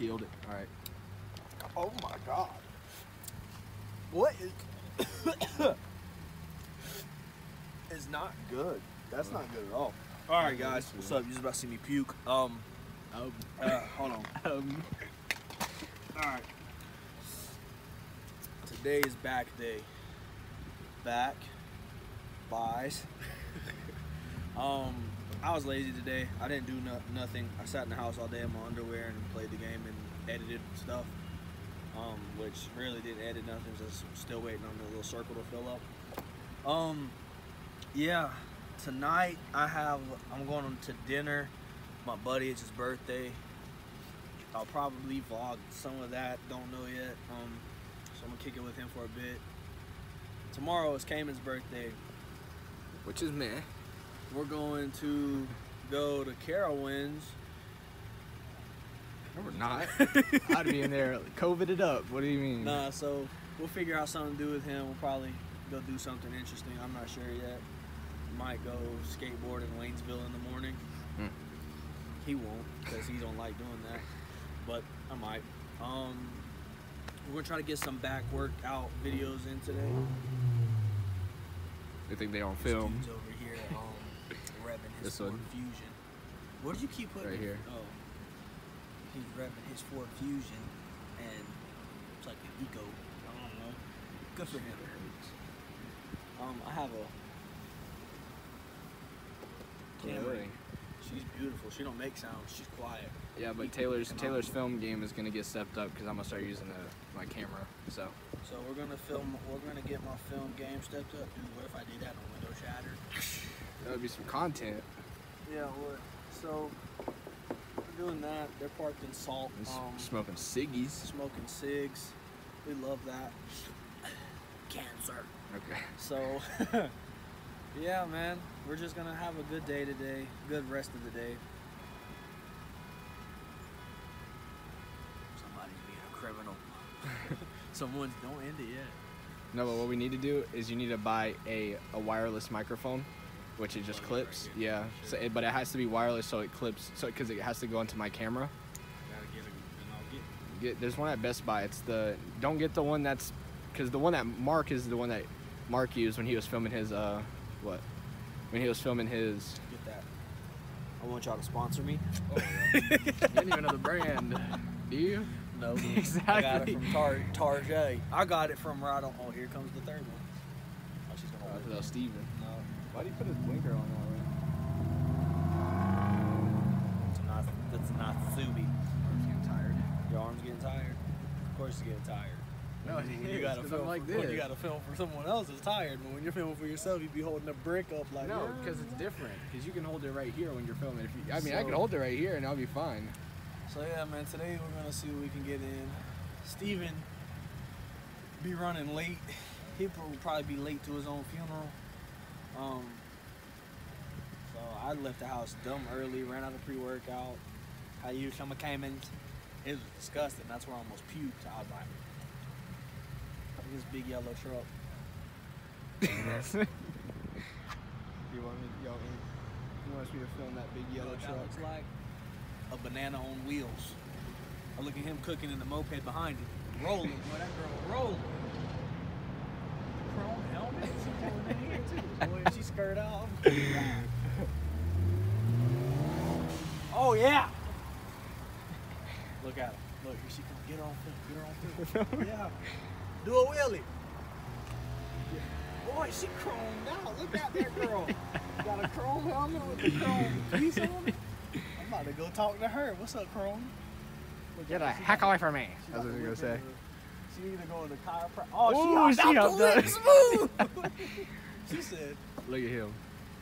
killed it. All right. Oh my god. What is It's not good. That's not good at all. Alright guys, what's up? You just about to see me puke. Um Um, uh, hold on. um, Alright. Today is back day. Back. Buys. um, I was lazy today. I didn't do no- nothing. I sat in the house all day in my underwear and played the game and edited stuff. Um, which really didn't edit nothing. Just still waiting on the little circle to fill up. Um, yeah. Tonight I have. I'm going to dinner. My buddy, it's his birthday. I'll probably vlog some of that. Don't know yet. Um, so I'm gonna kick it with him for a bit. Tomorrow is Caymen's birthday. which is me. We're going to go to Carowinds. No, we're not. I'd be in there COVID it up. What do you mean? Nah, so we'll figure out something to do with him. We'll probably go do something interesting. I'm not sure yet. Might go skateboard in Waynesville in the morning. Hmm. He won't because he don't like doing that. But I might. Um, we're gonna try to get some back workout videos in today. You think they on film? dude's over here, um, revving his This Ford one? Fusion. What did you keep putting? Right here. Oh, he's revving his Ford Fusion, and it's like an eco. I don't know. Good for him. Um, I have a Camry. She's beautiful. She don't make sounds. She's quiet. Yeah, but Taylor's Taylor's film game is gonna get stepped up because I'm gonna start using the, my camera. So So we're gonna film. We're gonna get my film game stepped up. Dude, what if I did that on window Shattered? that would be some content. Yeah, what? So we're doing that. They're parked in Salt. Um, smoking ciggies. smoking cigs. We love that. Cancer. Okay. So, yeah, man, we're just gonna have a good day today. Good rest of the day. Somebody's being a criminal. Someone's don't end it yet. No, but what we need to do is you need to buy a, a wireless microphone, which it just right clips. yeah. So, it, but it has to be wireless, so it clips. So because it has to go into my camera. Get it, get. Get, there's one at Best Buy. It's the don't get the one that's because the one that Mark is the one that Mark used when he was filming his uh what when he was filming his. Get that. I want y'all to sponsor me. you don't even know the brand, do you? No. Exactly. I got it from Tar- Tarjay. I got it from right on. Oh, here comes the third one. Oh, she's gonna Oh, was Steven. No, Why do you put his blinker on that it's not. That's not Subi. way? I'm getting tired. Your arm's getting tired. Of course, you're getting tired. No, when it you is, gotta 'cause film I'm like for, when this. you gotta film for someone else, it's tired. But when you're filming for yourself, you'd be holding a brick up like. No, because it's different. Because you can hold it right here when you're filming. If you, I mean, I can hold it right here and I'll be fine. So yeah, man. Today we're gonna see what we can get in. Steven be running late. He will probably be late to his own funeral. Um. So I left the house dumb early. Ran out of pre-workout. I used some of Caymen's. It was disgusting. That's where I almost puked. I was like, this big yellow truck. You want me? Yo, you want me to film that big yellow that truck? looks like? A banana on wheels. I look at him cooking in the moped behind it. Rolling, boy, that girl rolling. Chrome helmet. She pulling in here too. Boy, she skirt off. oh yeah. Look at her. Look, here she comes. Get on film. Get her on film. yeah. Do a wheelie. Boy, she chromed out. Look at that girl. Got a chrome helmet with the chrome piece on it. I'm about to go talk to her. What's up, Chrome? Look Get the heck away from me. That's what I was gonna say. In her. She either going to chiropractor. Oh, Ooh, she she hopped out the up. whip she said, Look at him.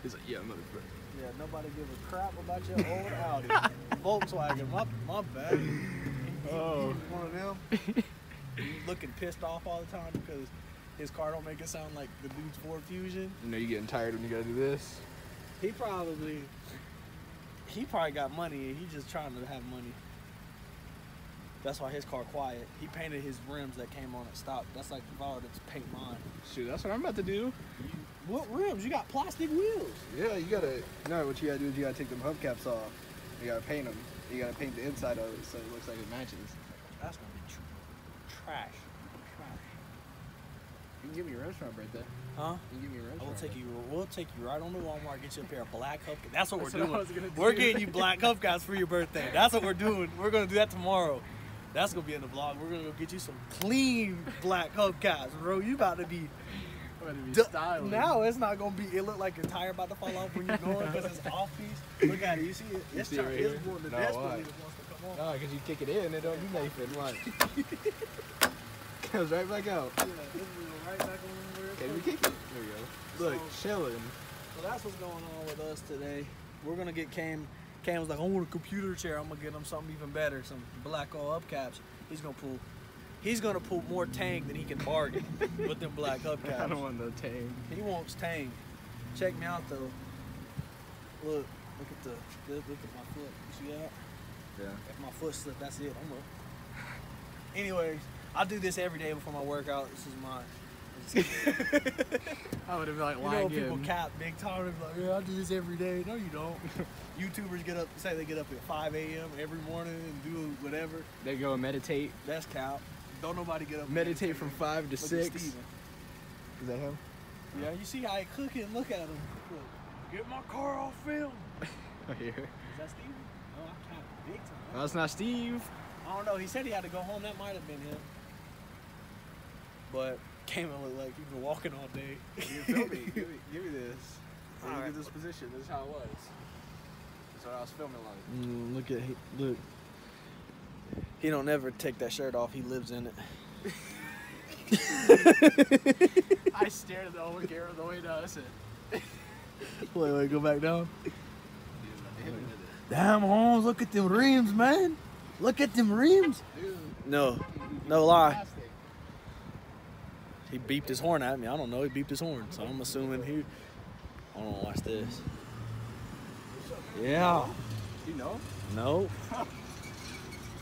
He's like, yeah, motherfucker. "Yeah, nobody give a crap about your old Audi, Volkswagen. My my bad." He- he- Oh. He's one of them. He's looking pissed off all the time because his car don't make it sound like the dude's Ford Fusion. You know you getting tired when you gotta do this. He probably he probably got money and he just trying to have money. That's why his car quiet. He painted his rims that came on at stock. That's like if I were to paint mine. Shoot, that's what I'm about to do. What rims? You got plastic wheels. Yeah, you gotta. No, what you gotta do is you gotta take them hubcaps off. You gotta paint them. You gotta paint the inside of it so it looks like it matches. That's gonna be tr- trash. Trash. You can give me your rose for my birthday. Huh? You can give me rose. I will take you. We'll take you right on to Walmart. Get you a pair of black hubcaps. That's what That's we're what doing. gonna We're getting you black hubcaps for your birthday. That's what we're doing. We're gonna do that tomorrow. That's gonna be in the vlog. We're gonna go get you some clean black hubcaps, bro. You about to be. Now it's not gonna be. It look like your tire about to fall off when you're going because it's off piece. Look at it. You see it? It's, trying, it right it's going to No, desperately wants to come off. No, because you kick it in, it don't do nothing. Watch. Comes right back out. Yeah, right back on where it's Okay, we kick it. There we go. Look, So- chilling. So that's what's going on with us today. We're gonna get Cam. Cam was like, I want a computer chair. I'm gonna get him something even better, some black all hubcaps. He's gonna pull. He's gonna pull more Tang than he can bargain with them black up caps I don't want no tame. He wants Tang. Check me out though. Look, look at the look, look at my foot. You see that? Yeah. If my foot slipped, that's it. I'm up. Anyways, I do this every day before my workout. This is my. I would have been like, You know, lying people cap big time. They're like, yeah, I do this every day. No, you don't. YouTubers get up, say they get up at 5 a.m. every morning and do whatever. They go and meditate. That's cap. Don't nobody get up. and Meditate from five to Look six. Is that him? Yeah, you see how he cooking? Look at him. Look. Get my car off film. Here. Is that Steven? Oh, I cap big time. That's not Steve. I don't know. He said he had to go home. That might have been him. But came and looked like he's been walking all day. You feel me? give, me give me this. All look right. at this position. This is how it was. That's what I was filming like. Mm, look at he look. He don't ever take that shirt off. He lives in it. I stared at the over camera the way to us and Wait, wait, go back down. Damn, Holmes, look at them rims, man. Look at them rims. No, no lie. He beeped his horn at me. I don't know. He beeped his horn, so I'm assuming he. I don't watch this. Yeah. You know? No.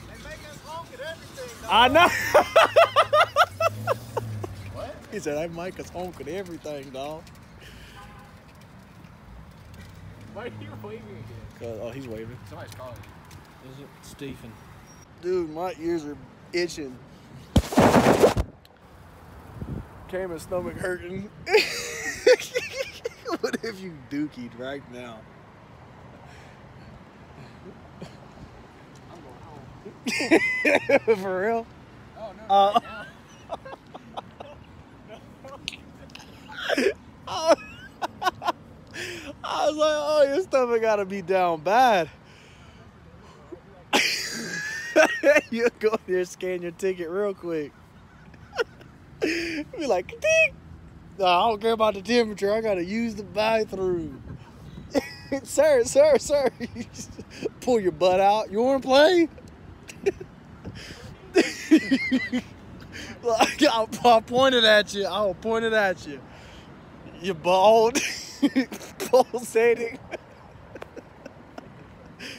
They make us honk at everything. I know. What? he said, "I Mike is honking everything, dog." Why are you waving again? 'Cause- oh, he's waving. Somebody's calling you. Is it Stephen? Dude, my ears are itching. Cameron's stomach hurting. what if you dookied right now? I'm going home. For real? Oh, no, Uh, right. I was like, oh, your stomach gotta be down bad. you go there, scan your ticket real quick. Be like, ding. No, I don't care about the temperature. I gotta use the bathroom. sir, sir, sir. You Pull your butt out. You wanna play? Like, I, I pointed at you. I pointed at you. You're bald, pulsating.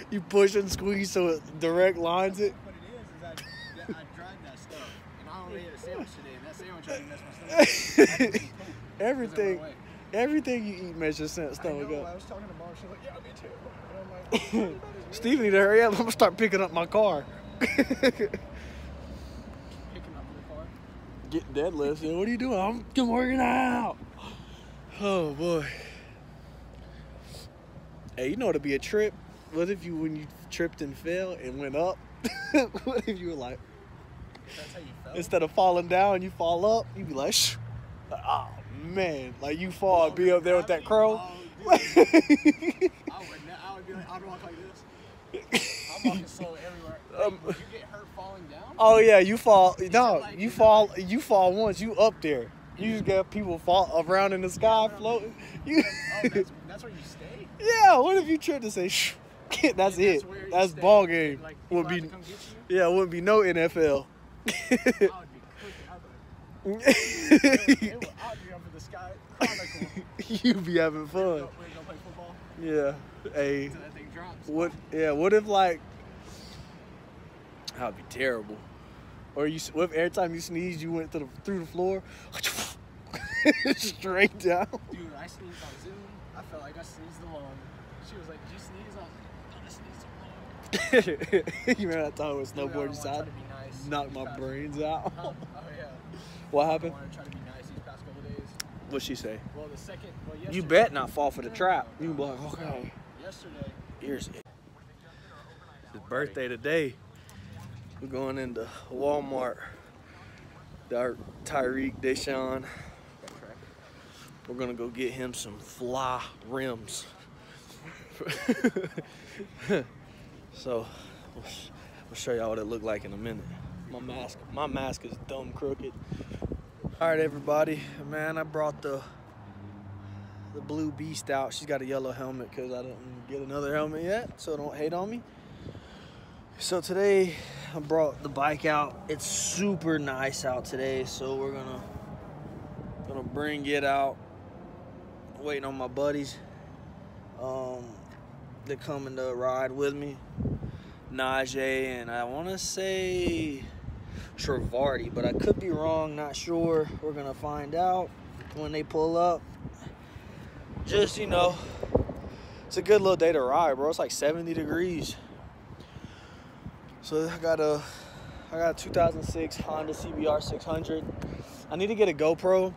you push and squeeze so it direct lines it. What it is, is I, I dried that stuff. And I only ate a sandwich today, and that sandwich already messed my stomach. up. I didn't eat poop 'cause it went everything, everything you eat makes your sen- I stomach know, I was talking to mom, she's like, yeah, me too. And I'm like, Steve need to hurry up. I'm gonna start picking up my car. picking up the car. Get deadlifts. Yeah, what are you doing? I'm I'm working out. Oh boy. Hey, you know it'd be a trip. What if you when you tripped and fell and went up? what if you were like That's how you felt. Instead of falling down, you fall up? You'd be like, Shh. oh man, like you fall and be up there with that crow. Oh. I would, ne- I would be like, I would walk like this. I'm walking slow everywhere. Wait, Um, would you get hurt falling down? oh yeah, you fall. No, like- you fall. You fall once. You up there. You just got people fall around in the sky floating. You. Oh, that's, that's where you stay? Yeah, what if you tried to say shh? That's it. That's ball game. Like, Would be have to come get you? yeah, wouldn't be no NFL. I would be cooking. I'd be like, It you would- be up in the sky. Chronicle. be having fun. gonna go play football Yeah. Hey, until that thing drops. what? Yeah. What if like? That'd be terrible. Or you, what if every time you sneeze, you went to the, through the floor, straight down. Dude, I sneezed on Zoom. I felt like I sneezed alone. She was like, Did you sneeze? I was like, I sneezed alone. you remember that time with snowboard decided nice. knock my brains out? Oh yeah. what I happened? want to try to be nice these past couple days. What'd she say? Well, the second. Well, You bet not fall for the trap. You can be like, okay. Yesterday. Here's it. His birthday today. We're going into Walmart. Our Tyreek Deshaun. We're gonna go get him some fly rims. so we'll, sh- we'll show y'all what it looked like in a minute. My mask, my mask is dumb crooked. All right, everybody. Man, I brought the the blue beast out. She's got a yellow helmet because I didn't get another helmet yet, so don't hate on me. So today I brought the bike out. It's super nice out today, so we're gonna gonna bring it out. Waiting on my buddies. Um, they're coming to ride with me. Najee and I want to say Travardi, but I could be wrong. Not sure. We're gonna find out when they pull up. Just you know it's a good little day to ride bro. It's like 70 degrees. So i got a i got a 2006 honda cbr 600 i need to get a gopro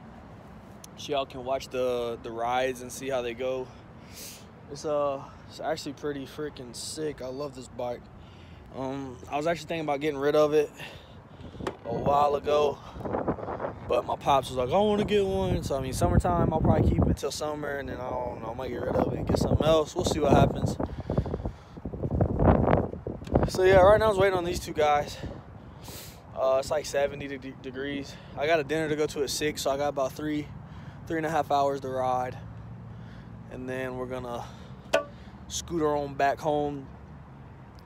so y'all can watch the the rides and see how they go. It's uh it's actually pretty freaking sick. I love this bike. Um i was actually thinking about getting rid of it a while ago but my pops was like, I want to get one. So, I mean, summertime, I'll probably keep it till summer. And then I don't know, I might get rid of it and get something else. We'll see what happens. So, yeah, right now I was waiting on these two guys. Uh, it's like 70 de- degrees. I got a dinner to go to at 6, so I got about three, three and a half hours to ride. And then we're going to scooter on back home,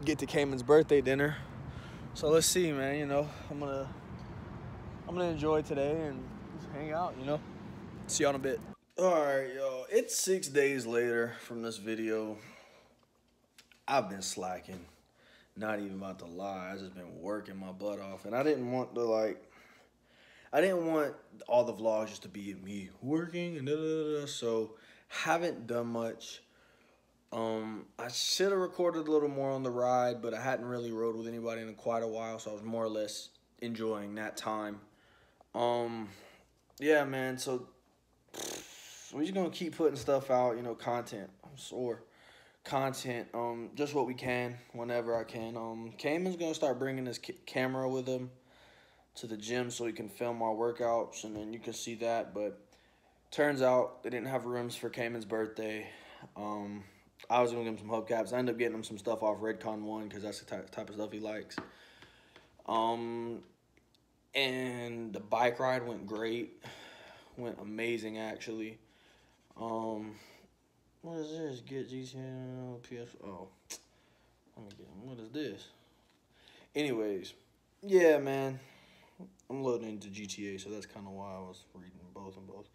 get to Caymen's birthday dinner. So, let's see, man. You know, I'm to. I'm gonna enjoy today and just hang out, you know. See y'all in a bit. All right, y'all. It's six days later from this video. I've been slacking. Not even about to lie. I just been working my butt off, and I didn't want to like. I didn't want all the vlogs just to be me working and da da da. da. So haven't done much. Um, I should have recorded a little more on the ride, but I hadn't really rode with anybody in quite a while, so I was more or less enjoying that time. Um, yeah, man. So we're just gonna keep putting stuff out. You know, content. I'm sore. Content. Um, just what we can, whenever I can. Um, Caymen's gonna start bringing his ca- camera with him to the gym so he can film our workouts, and then you can see that. But turns out they didn't have rooms for Caymen's birthday. Um, I was gonna give him some hubcaps. I ended up getting him some stuff off Redcon One because that's the type, type of stuff he likes. Um, and the bike ride went great. Went amazing actually. Um, what is this? Get GTN PS. Oh, let me get. Him. What is this? Anyways, yeah, man. I'm loading into GTA, so that's kind of why I was reading both and both.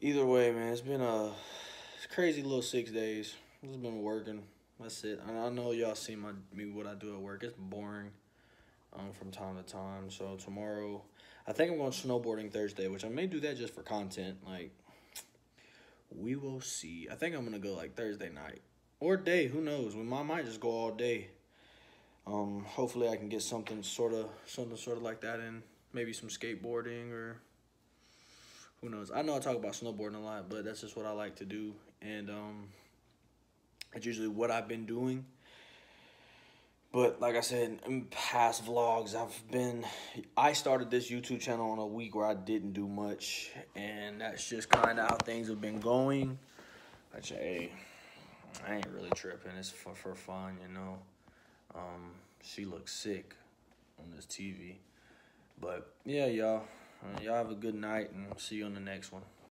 Either way, man, it's been a crazy little six days. Just been working. That's it. I know y'all see my me what I do at work. It's boring um, from time to time. So tomorrow, I think I'm going snowboarding Thursday, which I may do that just for content. Like, we will see. I think I'm gonna go like Thursday night or day. Who knows? We might might just go all day. Um, hopefully I can get something sort of something sort of like that in. Maybe some skateboarding or who knows. I know I talk about snowboarding a lot, but that's just what I like to do, and um, it's usually what I've been doing. But like I said in past vlogs, I've been I started this YouTube channel on a week where I didn't do much, and that's just kind of how things have been going. Which hey, I ain't really tripping. It's for for fun, you know. Um, she looks sick on this TV, but yeah, y'all, y'all have a good night, and see you on the next one.